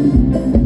นะ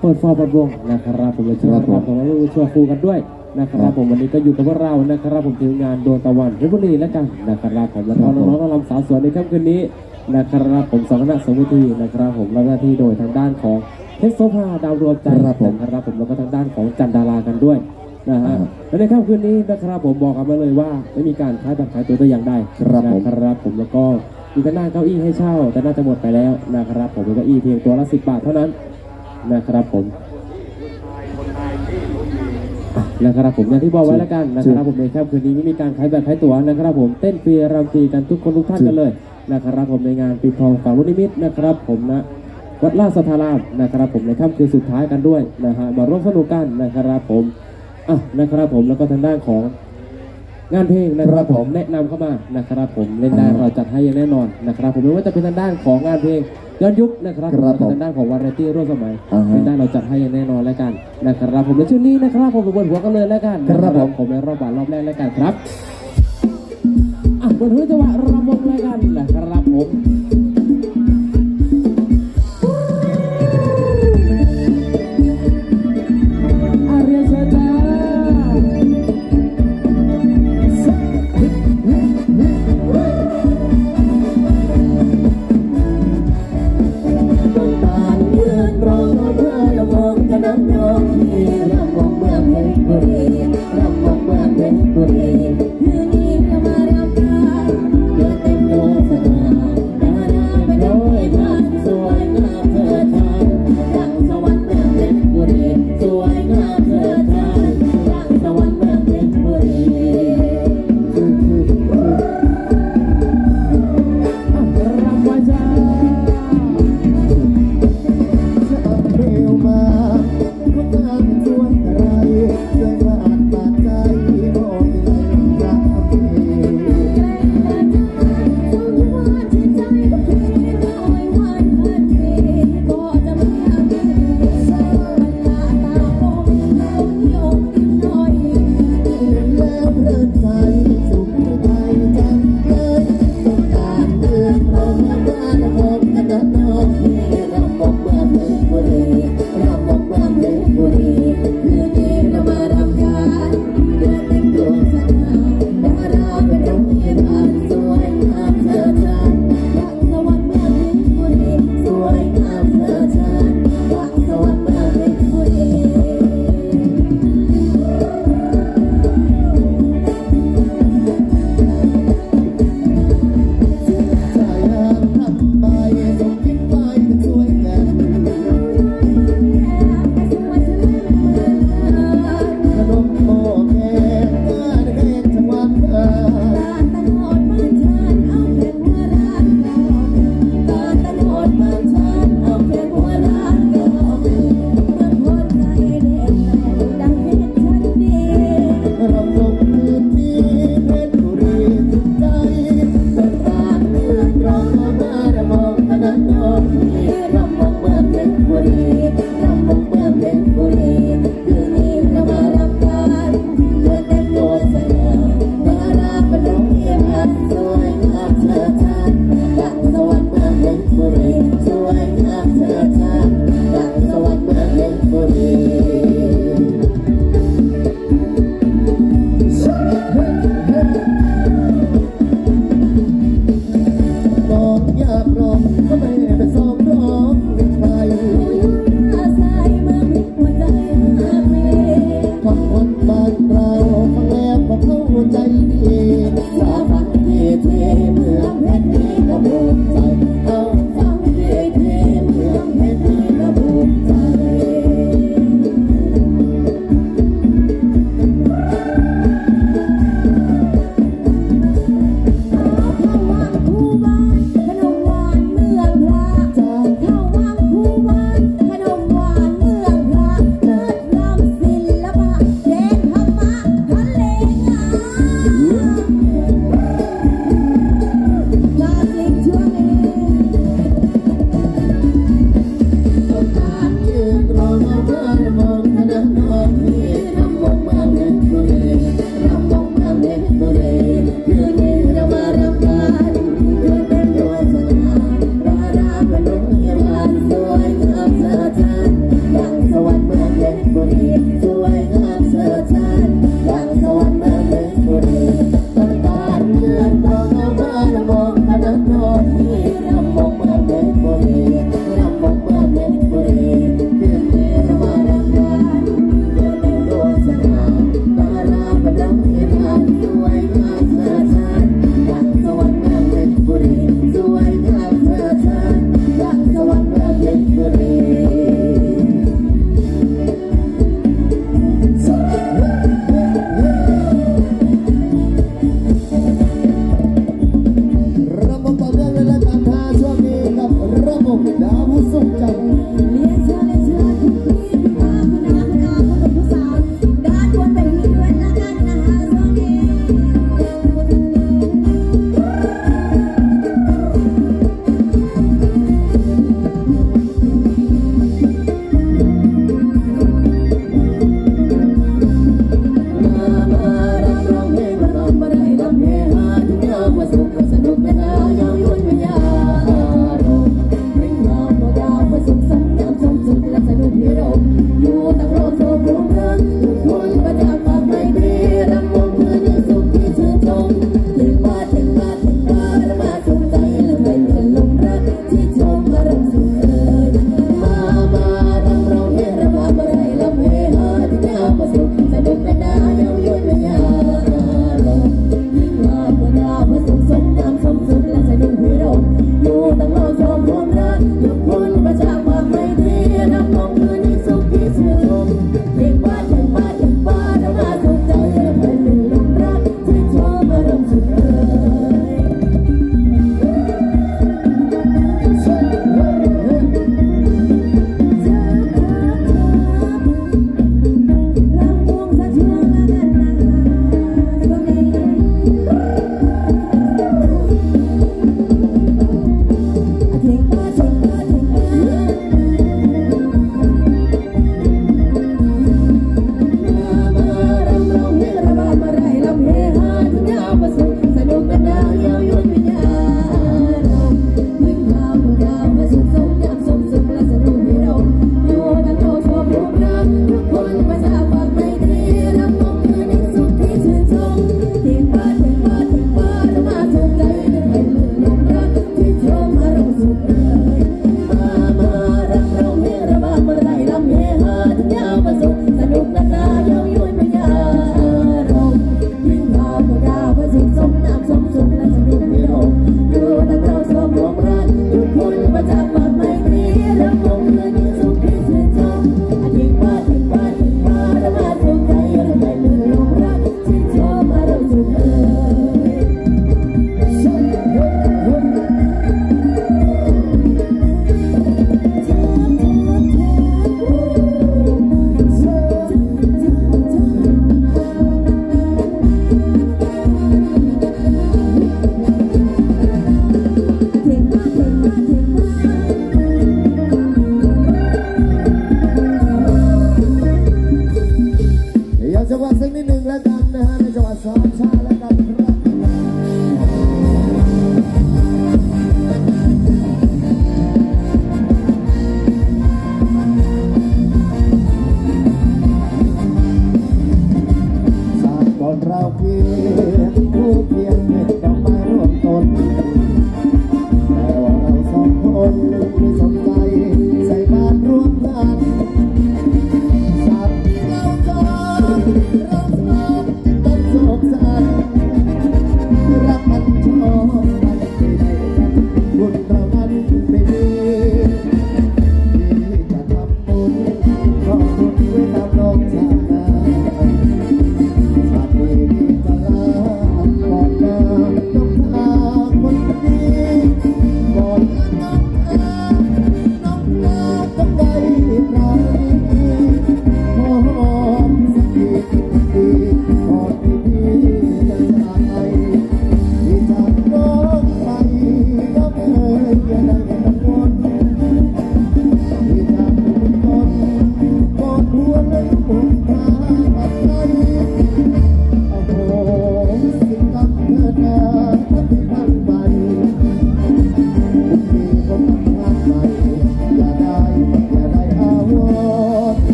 เปิดฟอร์เปิดวงนะครับผมเลยช่วงครับผมรับของเราช่วยครูกันด้วยนะครับผมวันนี้ก็อยู่กับพวกเรานะครับผมทีมงานดวงตะวันเพชรบุรีและกันนะครับผมแล้วก็น้องๆน้องๆลำสาวสวยในค่ำคืนนี้นะครับผมสองคณะสองเวทีนะครับผมรับหน้าที่โดยทางด้านของเพชรโซภาดาวรวมใจครับผมนะครับผมแล้วก็ทางด้านของจันดารากันด้วยนะฮะครับและในค่ำคืนนี้นะครับผมบอกกันมาเลยว่าไม่มีการขายบัตรขายตัวแต่อย่างใดครับผมนะครับผมแล้วก็มีแต่หน้าเก้าอี้ให้เช่า แต่น่าจะหมดไปแล้วนะครับผมเป็นเก้าอี้เพียงตัวละสิบบาทเท่านั้น นะครับผมอะนะครับผมอย่างที่บอกไว้แล้วกันนะครับผมในค่ำคืนนี้ไม่มีการขายบัตรขายตั๋วนะครับผมเต้นฟรีรำฟรีกันทุกคนทุกท่านกันเลยนะครับผมในงานปีทองฝั่งลุนิมิตนะครับผมนะวัดลาดสถารามนะครับผมในค่ำคืนสุดท้ายกันด้วยนะฮะมาร่วมสนุกกันนะครับผมอะนะครับผมแล้วก็ทางด้านของงานเพลงนะคครัรับบผผมมแนะนำเข้ามานะครับผมเล่นได้อ่าเราจัดให้อย่างแน่นอนนะครับผมไม่ว่าจะเป็นทางด้านของงานเพลง ย้อนยุคนะครับครับผมทางด้านของวาไรตี้ร่วมสมัยอ่าฮะเล่นได้เราจัดให้อย่างแน่นอนแล้วกันนะครับผมในช่วงนี้นะครับผมไปบนหัวกันเลยแล้วกันนะครับผม ผมในรอบบ่ายรอบแรกแล้วกันครับอะบนหัวจังหวะระบบแล้วกันนะครับผม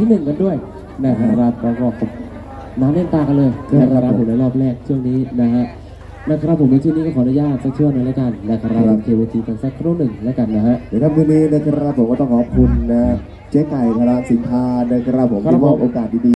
ที่หนึ่งกันด้วยนะครับแล้วก็น้ำเล่นตากันเลยครับนะครับผมในรอบแรกช่วงนี้นะฮะนะครับผมในช่วงนี้ก็ขออนุญาตสักช่วงหนึงแล้วกันนะครับผมเควีทีกันสักครู่หนึ่งแล้วกันนะฮะเดี๋ยวครับคืนนี้นะครับผมก็ต้องขอบคุณนะเจ๊ไก่ธราสินทานะครับผมครับที่มอบผมโอกาสดีๆ